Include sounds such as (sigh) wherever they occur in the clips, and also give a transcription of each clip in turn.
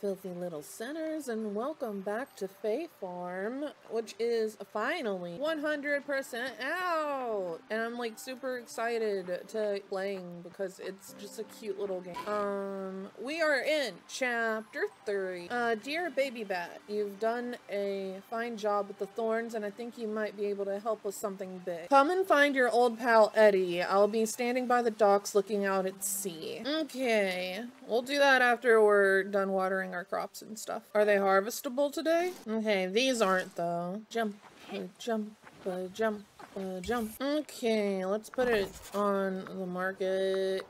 filthy little sinners, and welcome back to Fae Farm, which is finally 100% out! And I'm like super excited to playing because it's just a cute little game. Um, we are in chapter 3. Uh, dear baby bat, you've done a fine job with the thorns, and I think you might be able to help with something big. Come and find your old pal Eddie. I'll be standing by the docks looking out at sea. Okay, we'll do that after we're done watering our crops and stuff. Are they harvestable today? Okay, these aren't though. Jump, uh, jump, uh, jump, uh, jump. Okay, let's put it on the market.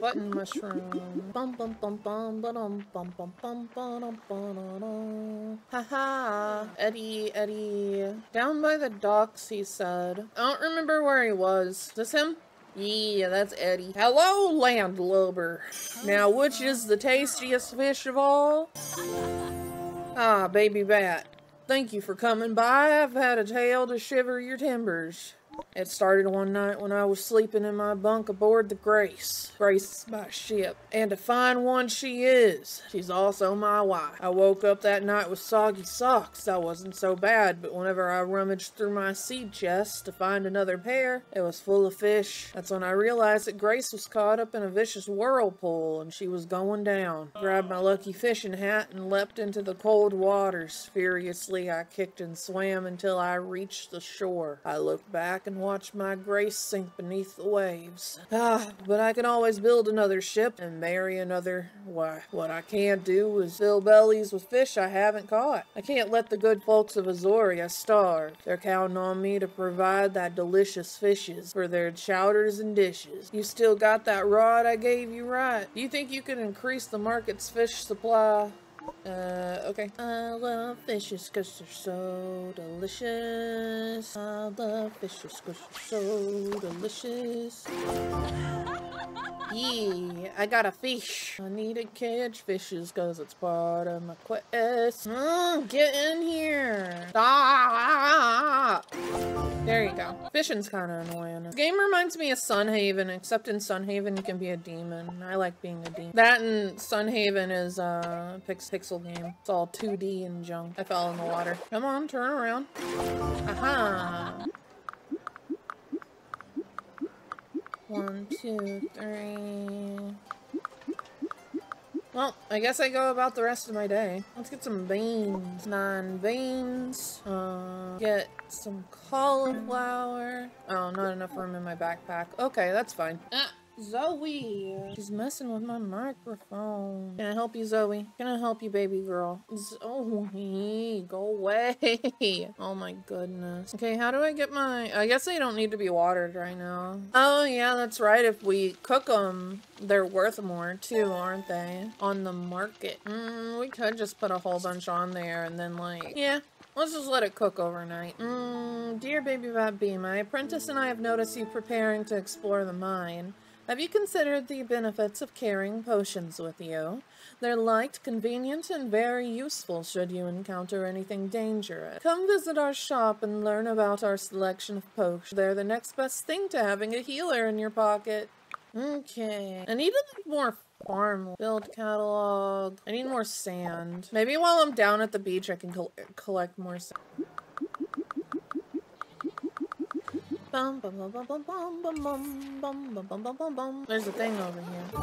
Button mushroom. Bum bum bum bum bum bum bum bum bum bum Haha. Eddie, Eddie. Down by the docks, he said. I don't remember where he was. Is this him? Yeah, that's Eddie. Hello, landlubber. Now, which is the tastiest fish of all? (laughs) Ah, baby bat. Thank you for coming by. I've had a tale to shiver your timbers. It started one night when I was sleeping in my bunk aboard the Grace. Grace is my ship, and a fine one she is. She's also my wife. I woke up that night with soggy socks. That wasn't so bad, but whenever I rummaged through my seed chest to find another pair, it was full of fish. That's when I realized that Grace was caught up in a vicious whirlpool and she was going down. I Grabbed my lucky fishing hat and leapt into the cold waters. Furiously, I kicked and swam until I reached the shore. I looked back and watch my grace sink beneath the waves. Ah, but I can always build another ship and marry another. Why, what I can't do is fill bellies with fish I haven't caught. I can't let the good folks of Azoria starve. They're counting on me to provide that delicious fishes for their chowders and dishes. You still got that rod I gave you, right? You think you can increase the market's fish supply? Uh, okay. I love fishes because they're so delicious. I love fishes because they're so delicious. (laughs) Yeah, I got a fish. I need to catch fishes because it's part of my quest. Mm, get in here. Ah! There you go. Fishing's kind of annoying. This game reminds me of Sun Haven, except in Sun Haven you can be a demon. I like being a demon. That and Sun Haven is a pix pixel game. It's all 2D and junk. I fell in the water. Come on, turn around. Aha! One, two, three. Well, I guess I go about the rest of my day. Let's get some beans. Nine beans. Uh, get some cauliflower. Oh, not enough room in my backpack. Okay, that's fine. Ah. Zoe! She's messing with my microphone. Can I help you, Zoe? Can I help you, baby girl? Zoe, go away. (laughs) Oh my goodness. Okay, how do I get my... I guess they don't need to be watered right now. Oh yeah, that's right. If we cook them, they're worth more too, aren't they? On the market. Mm, we could just put a whole bunch on there and then like... Yeah, Let's just let it cook overnight. Mm, dear Baby Bat Bee, my apprentice and I have noticed you preparing to explore the mine. Have you considered the benefits of carrying potions with you? They're light, convenient, and very useful should you encounter anything dangerous. Come visit our shop and learn about our selection of potions. They're the next best thing to having a healer in your pocket. Okay. I need a more farm build catalog. I need more sand. Maybe while I'm down at the beach I can col collect more sand. There's a thing over here.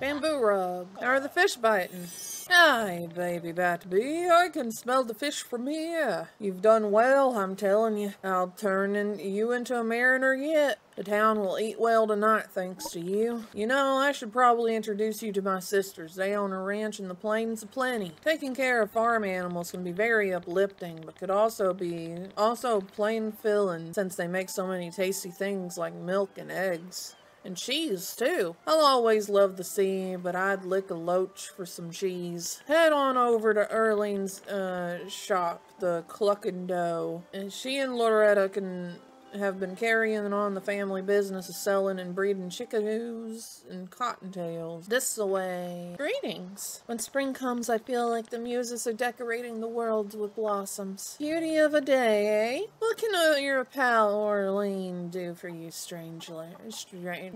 Bamboo rub. Are the fish biting? Hi, baby bat bee. I can smell the fish from here. You've done well, I'm telling you. I'll turn in you into a mariner yet. The town will eat well tonight thanks to you. You know, I should probably introduce you to my sisters. They own a ranch in the Plains of Plenty. Taking care of farm animals can be very uplifting, but could also be also plain filling since they make so many tasty things like milk and eggs. And cheese, too. I'll always love the sea, but I'd lick a loach for some cheese. Head on over to Erlene's uh, shop, the Cluck and Dough, and she and Loretta can have been carrying on the family business of selling and breeding chickadoos and cottontails. This way. Greetings. When spring comes, I feel like the muses are decorating the world with blossoms. Beauty of a day, eh? What can uh, your pal Orlean do for you, strangely? Strange.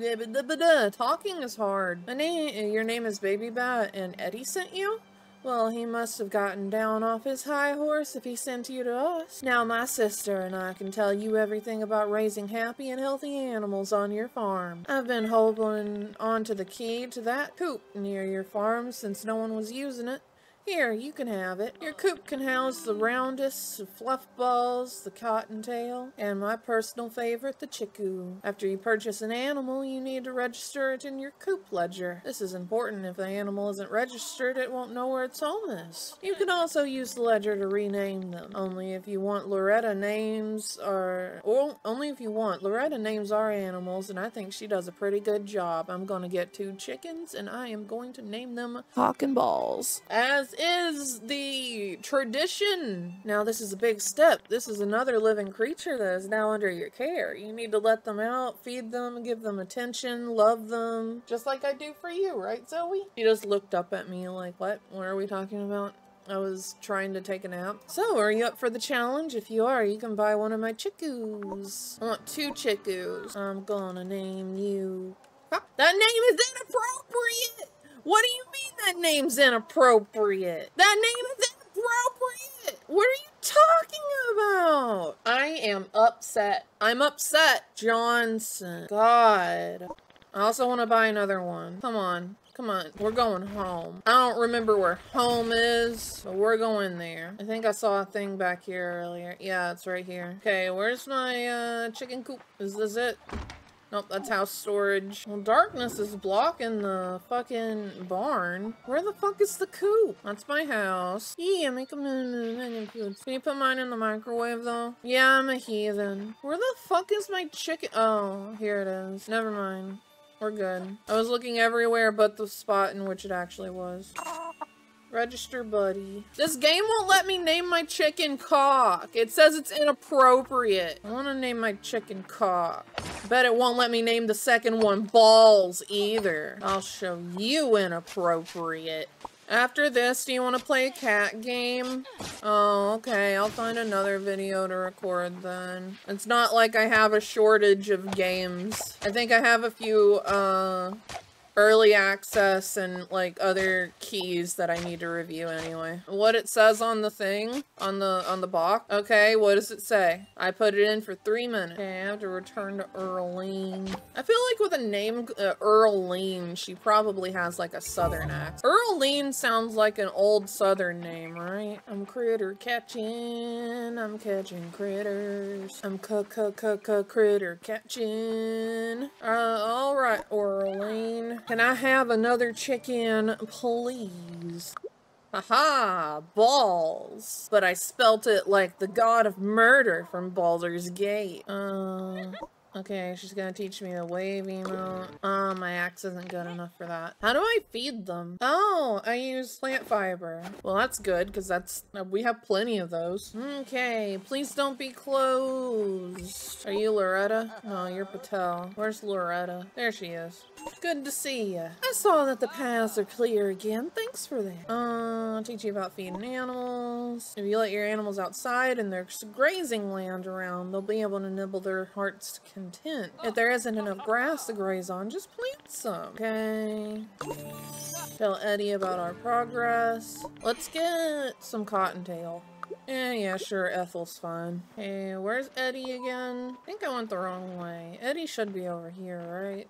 Talking is hard. My name, your name is Baby Bat, and Eddie sent you? Well, he must have gotten down off his high horse if he sent you to us. Now my sister and I can tell you everything about raising happy and healthy animals on your farm. I've been holding on to the key to that coop near your farm since no one was using it. Here, you can have it. Your coop can house the roundest, the fluff balls, the cottontail, and my personal favorite, the chickoo. After you purchase an animal, you need to register it in your coop ledger. This is important. If the animal isn't registered, it won't know where its home is. You can also use the ledger to rename them. Only if you want Loretta names or only if you want. Loretta names our animals, and I think she does a pretty good job. I'm to get two chickens, and I am going to name them Hawk and Balls. As is the tradition. Now, this is a big step. This is another living creature that is now under your care. You need to let them out, feed them, give them attention, love them, just like I do for you, right, Zoe? He just looked up at me like, what? What are we talking about? I was trying to take a nap. So, are you up for the challenge? If you are, you can buy one of my chickoos. I want two chickoos. I'm gonna name you... That name is inappropriate! What do you mean that name's inappropriate? That name is inappropriate! What are you talking about? I am upset. I'm upset. Johnson. God. I also want to buy another one. Come on. Come on, we're going home. I don't remember where home is, but we're going there. I think I saw a thing back here earlier. Yeah, it's right here. Okay, where's my uh, chicken coop? Is this it? Nope, that's house storage. Well, darkness is blocking the fucking barn. Where the fuck is the coop? That's my house. Yeah, make a million. Can you put mine in the microwave, though? Yeah, I'm a heathen. Where the fuck is my chicken? Oh, here it is. Never mind. We're good. I was looking everywhere but the spot in which it actually was. Register buddy. This game won't let me name my chicken cock. It says it's inappropriate. I want to name my chicken cock. Bet it won't let me name the second one balls either. I'll show you inappropriate. After this, do you want to play a cat game? Oh, okay. I'll find another video to record then. It's not like I have a shortage of games. I think I have a few, uh, early access and like other keys that I need to review anyway. What it says on the thing, on the on the box. Okay, what does it say? I put it in for three minutes. Okay, I have to return to Earlene. I feel like with a name, uh, Earlene, she probably has like a southern accent. Earlene sounds like an old southern name, right? I'm critter catching, I'm catching critters. I'm c-c-c-c-critter catching. Uh, alright, Earlene. Can I have another chicken, please? Aha! balls. But I spelt it like the god of murder from Baldur's Gate. Uh... Okay, she's gonna teach me the wave emote. Oh, my axe isn't good enough for that. How do I feed them? Oh, I use plant fiber. Well, that's good, because that's- uh, we have plenty of those. Okay, please don't be closed. Are you Loretta? No, you're Patel. Where's Loretta? There she is. Good to see ya. I saw that the paths are clear again. Thanks for that. Uh, I'll teach you about feeding animals. If you let your animals outside and there's grazing land around, they'll be able to nibble their hearts to content. If there isn't enough grass to graze on, just plant some. Okay. Tell Eddie about our progress. Let's get some cottontail. Yeah, yeah, sure, Ethel's fine. Hey, where's Eddie again? I think I went the wrong way. Eddie should be over here, right?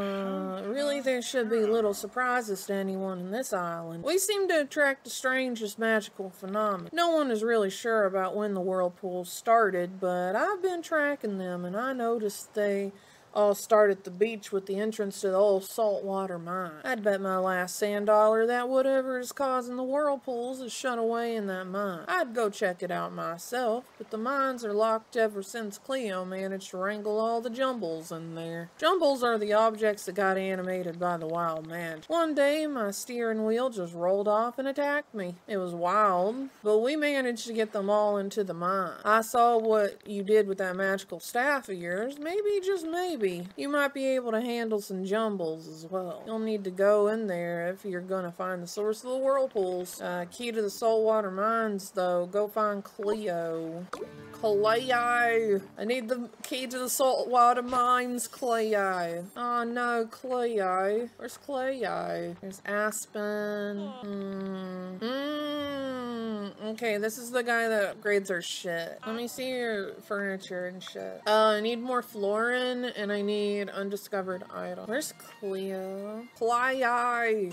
Uh, really there should be little surprises to anyone in this island. We seem to attract the strangest magical phenomena. No one is really sure about when the whirlpools started, but I've been tracking them and I noticed they all start at the beach with the entrance to the old saltwater mine. I'd bet my last sand dollar that whatever is causing the whirlpools is shut away in that mine. I'd go check it out myself, but the mines are locked ever since Cleo managed to wrangle all the jumbles in there. Jumbles are the objects that got animated by the wild magic. One day, my steering wheel just rolled off and attacked me. It was wild, but we managed to get them all into the mine. I saw what you did with that magical staff of yours. Maybe, just maybe, you might be able to handle some jumbles as well. You'll need to go in there if you're gonna find the source of the whirlpools. Uh, key to the saltwater mines, though, go find Cleo. Cleo! I need the key to the saltwater mines, Cleo. Oh no, Cleo. Where's Cleo? There's Aspen. Mm. Mm. Okay, this is the guy that upgrades our shit. Let me see your furniture and shit. Uh, I need more Florin and I need undiscovered item. Where's Cleo? Cleo!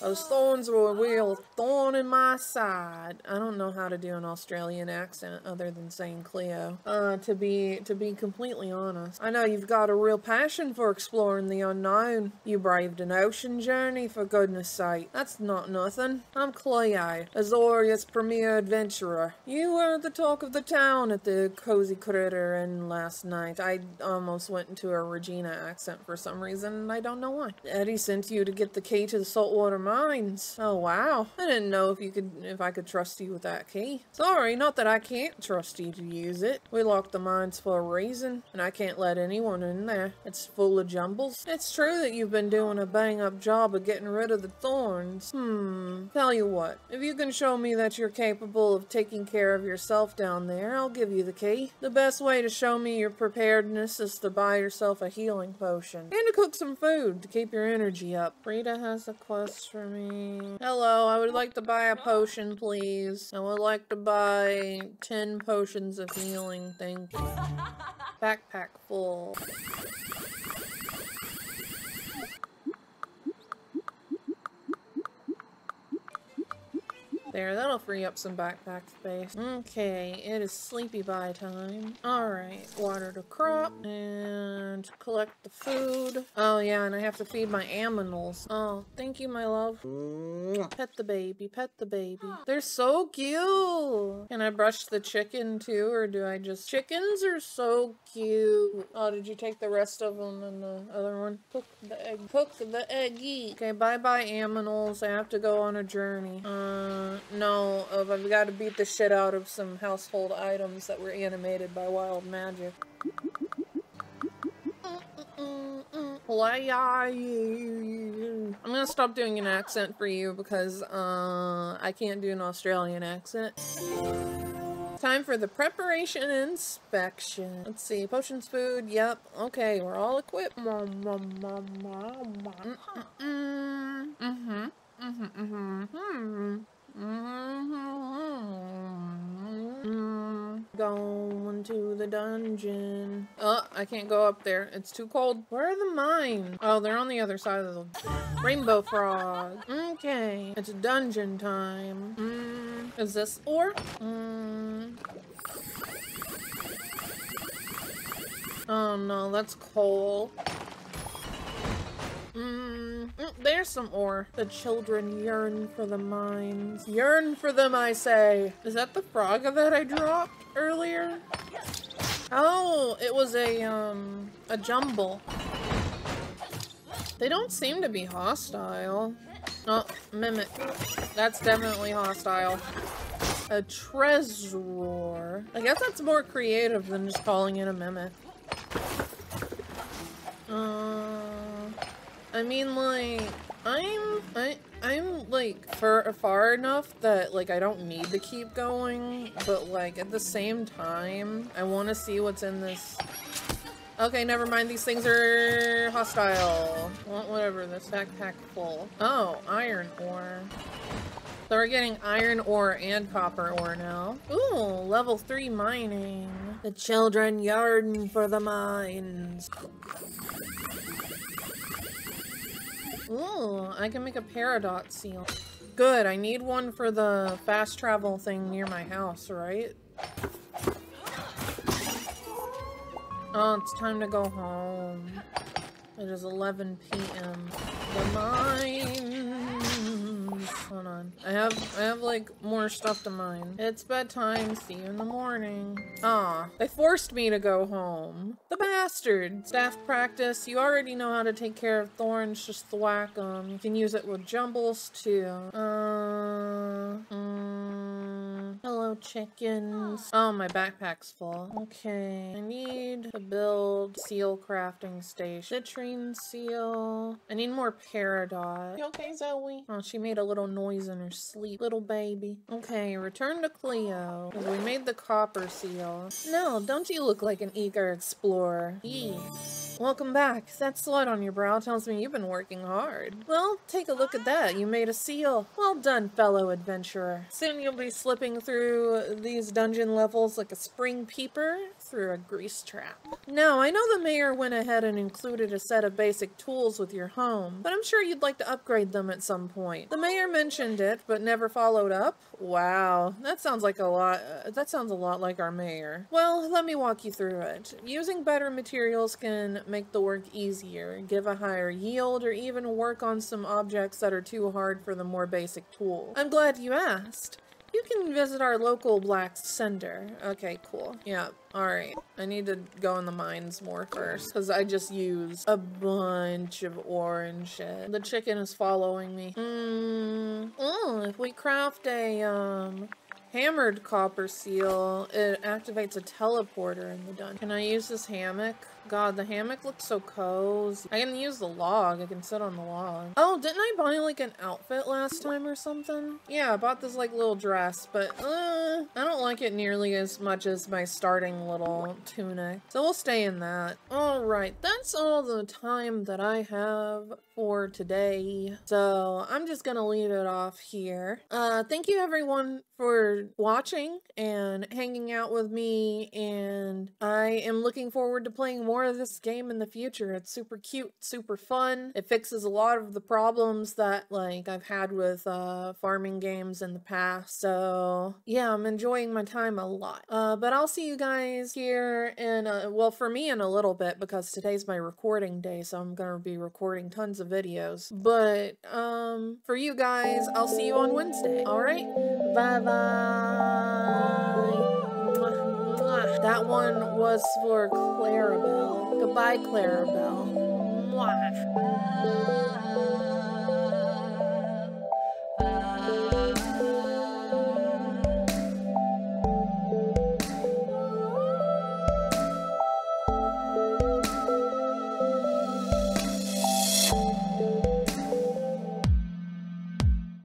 Those thorns were a real thorn in my side. I don't know how to do an Australian accent other than saying Cleo. Uh, to be to be completely honest. I know you've got a real passion for exploring the unknown. You braved an ocean journey, for goodness sake. That's not nothing. I'm Cleo, Azoria's premier adventurer. You were the talk of the town at the Cozy Critter Inn last night. I almost went into a Regina accent for some reason, and I don't know why. Eddie sent you to get the key to the saltwater mines. Oh wow. I didn't know if you could if I could trust you with that key. Sorry, not that I can't trust you to use it. We locked the mines for a reason, and I can't let anyone in there. It's full of jumbles. It's true that you've been doing a bang up job of getting rid of the thorns. Hmm. Tell you what, if you can show me that you're capable of taking care of yourself down there, I'll give you the key. The best way to show me your preparedness is to buy yourself a healing potion. And to cook some food to keep your energy up. Rita has a quest for me. Hello, I would like to buy a potion, please. I would like to buy 10 potions of healing, thank you. (laughs) Backpack full. There, that'll free up some backpack space. Okay, it is sleepy bye time. Alright, water the crop and collect the food. Oh yeah, and I have to feed my aminals. Oh, thank you, my love. Pet the baby, pet the baby. They're so cute! Can I brush the chicken too, or do I just... Chickens are so cute. Oh, did you take the rest of them and the other one? Cook the egg. Cook the eggy. Okay, bye-bye aminals. I have to go on a journey. Uh, no, uh, I've got to beat the shit out of some household items that were animated by wild magic. I'm gonna stop doing an accent for you because uh, I can't do an Australian accent. Time for the preparation inspection. Let's see, potions, food, yep. Okay, we're all equipped. Mm-hmm, mm-hmm, mm-hmm, mm-hmm. Mm-hmm. Going to the dungeon. Oh, I can't go up there. It's too cold. Where are the mines? Oh, they're on the other side of the rainbow frog. Okay, it's dungeon time. Mm. Is this ore? Mm. Oh no, that's coal. Mm, mm, there's some ore. The children yearn for the mines. Yearn for them, I say. Is that the frog that I dropped earlier? Oh, it was a, um, a jumble. They don't seem to be hostile. Oh, mimic. That's definitely hostile. A treasure. I guess that's more creative than just calling it a mimic. I mean, like, I'm, I, I'm, like, far, far enough that, like, I don't need to keep going, but, like, at the same time, I want to see what's in this. Okay, never mind, these things are hostile. Well, whatever, this backpack full. Oh, iron ore. So we're getting iron ore and copper ore now. Ooh, level 3 mining. The children yearn for the mines. Ooh, I can make a peridot seal. Good, I need one for the fast travel thing near my house, right? Oh, it's time to go home. It is 11 p.m. The mines. I have I have like more stuff to mine. It's bedtime. See you in the morning. Ah, they forced me to go home. The bastard. Staff practice. You already know how to take care of thorns. Just thwack them. You can use it with jumbles too. Uh. Chickens. Oh, my backpack's full. Okay. I need to build seal crafting station. Citrine seal. I need more peridot. You okay, Zoe? Oh, she made a little noise in her sleep. Little baby. Okay, return to Cleo. We made the copper seal. No, don't you look like an eager explorer? Yee. Welcome back. That slut on your brow tells me you've been working hard. Well, take a look at that. You made a seal. Well done, fellow adventurer. Soon you'll be slipping through these dungeon levels like a spring peeper through a grease trap. Now, I know the mayor went ahead and included a set of basic tools with your home, but I'm sure you'd like to upgrade them at some point. The mayor mentioned it, but never followed up. Wow, that sounds like a lot. Uh, that sounds a lot like our mayor. Well, let me walk you through it. Using better materials can make the work easier, give a higher yield, or even work on some objects that are too hard for the more basic tool. I'm glad you asked. You can visit our local black sender. Okay, cool. Yeah, alright. I need to go in the mines more first, because I just used a bunch of orange shit. The chicken is following me. Hmm. Oh, if we craft a, um, hammered copper seal, it activates a teleporter in the dungeon. Can I use this hammock? God, the hammock looks so cozy. I can use the log. I can sit on the log. Oh, didn't I buy like an outfit last time or something? Yeah, I bought this like little dress, but uh, I don't like it nearly as much as my starting little tunic. So we'll stay in that. All right, that's all the time that I have for today. So I'm just gonna leave it off here. Uh, thank you everyone for watching and hanging out with me and I am looking forward to playing more of this game in the future. It's super cute, super fun. It fixes a lot of the problems that like I've had with uh, farming games in the past. So yeah, I'm enjoying my time a lot. Uh, but I'll see you guys here in, well for me in a little bit because today's my recording day so I'm gonna be recording tons of videos. But um, for you guys, I'll see you on Wednesday. Alright? Bye bye. That one was for Clarabelle. Goodbye, Clarabelle. Mwah.